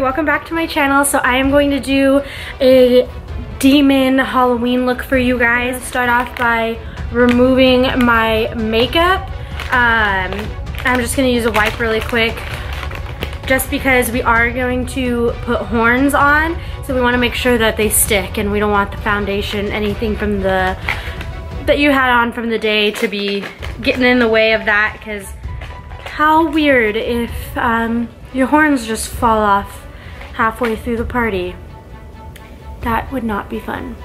welcome back to my channel. So I am going to do a demon Halloween look for you guys. Start off by removing my makeup. Um, I'm just gonna use a wipe really quick just because we are going to put horns on. So we wanna make sure that they stick and we don't want the foundation, anything from the, that you had on from the day to be getting in the way of that because how weird if um, your horns just fall off halfway through the party. That would not be fun.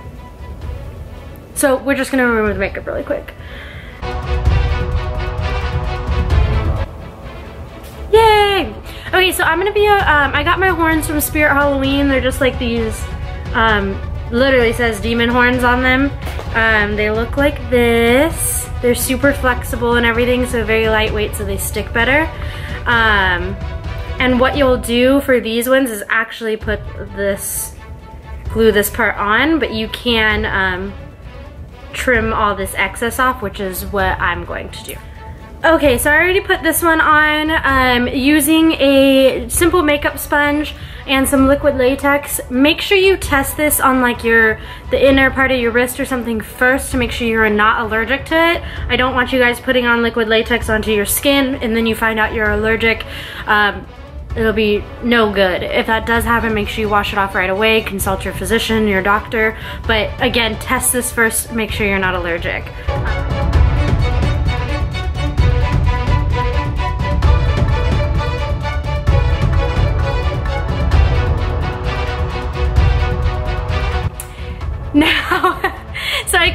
So we're just gonna remove the makeup really quick. Yay! Okay, so I'm gonna be, a, um, I got my horns from Spirit Halloween. They're just like these, um, literally says demon horns on them. Um, they look like this. They're super flexible and everything, so very lightweight so they stick better. Um, and what you'll do for these ones is actually put this, glue this part on, but you can um, trim all this excess off, which is what I'm going to do. Okay, so I already put this one on um, using a simple makeup sponge and some liquid latex. Make sure you test this on like your the inner part of your wrist or something first to make sure you're not allergic to it. I don't want you guys putting on liquid latex onto your skin and then you find out you're allergic. Um, it'll be no good. If that does happen, make sure you wash it off right away, consult your physician, your doctor. But again, test this first, make sure you're not allergic.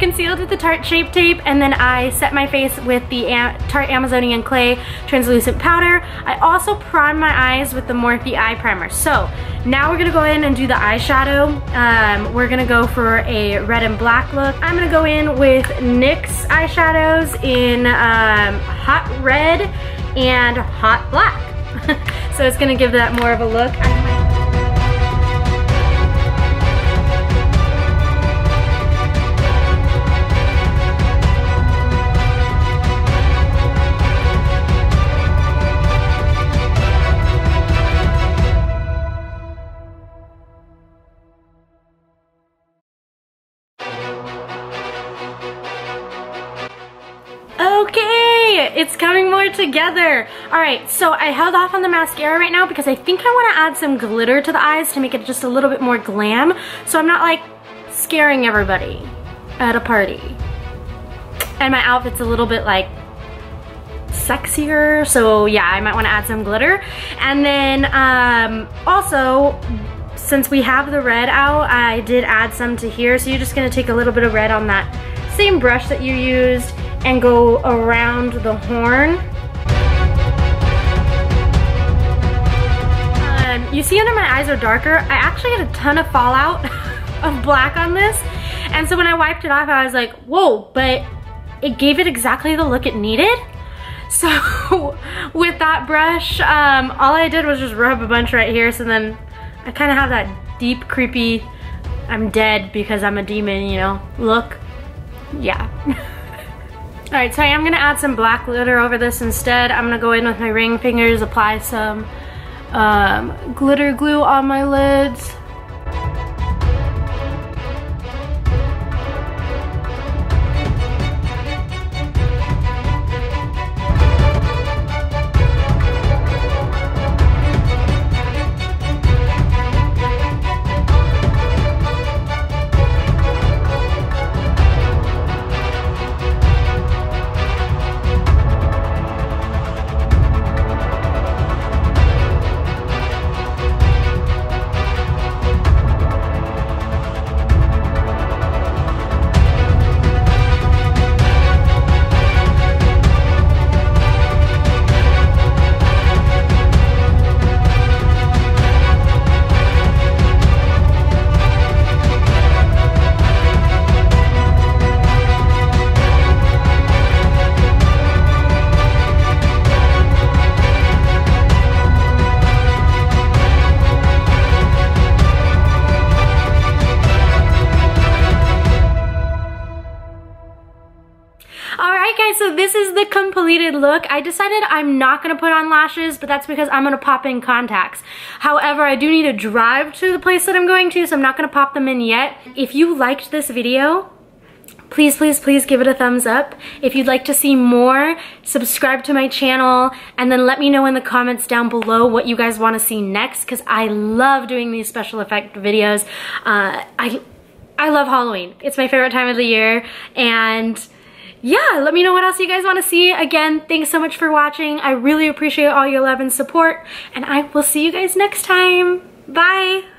Concealed with the Tarte Shape Tape and then I set my face with the Tarte Amazonian Clay Translucent Powder. I also primed my eyes with the Morphe Eye Primer. So now we're gonna go in and do the eyeshadow. Um, we're gonna go for a red and black look. I'm gonna go in with NYX eyeshadows in um, Hot Red and Hot Black. so it's gonna give that more of a look. It's coming more together. All right, so I held off on the mascara right now because I think I wanna add some glitter to the eyes to make it just a little bit more glam. So I'm not like scaring everybody at a party. And my outfit's a little bit like sexier. So yeah, I might wanna add some glitter. And then um, also, since we have the red out, I did add some to here. So you're just gonna take a little bit of red on that same brush that you used and go around the horn. Um, you see under my eyes are darker. I actually had a ton of fallout of black on this. And so when I wiped it off, I was like, whoa, but it gave it exactly the look it needed. So with that brush, um, all I did was just rub a bunch right here. So then I kind of have that deep, creepy, I'm dead because I'm a demon, you know, look. Yeah. All right, so I am gonna add some black glitter over this instead. I'm gonna go in with my ring fingers, apply some um, glitter glue on my lids. Right guys, so this is the completed look. I decided I'm not gonna put on lashes, but that's because I'm gonna pop in contacts. However, I do need to drive to the place that I'm going to, so I'm not gonna pop them in yet. If you liked this video, please, please, please give it a thumbs up. If you'd like to see more, subscribe to my channel, and then let me know in the comments down below what you guys wanna see next, because I love doing these special effect videos. Uh, I, I love Halloween. It's my favorite time of the year, and yeah, let me know what else you guys want to see. Again, thanks so much for watching. I really appreciate all your love and support, and I will see you guys next time. Bye!